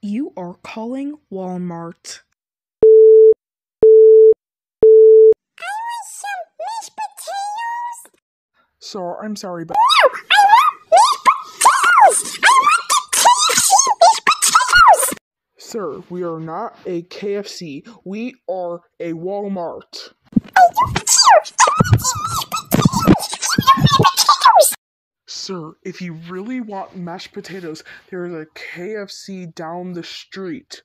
You are calling Walmart. I miss some Miss Peters. Sir, I'm sorry, but no, I want mashed potatoes. I want the KFC mashed potatoes. Sir, we are not a KFC. We are a Walmart. Sir, if you really want mashed potatoes, there is a KFC down the street.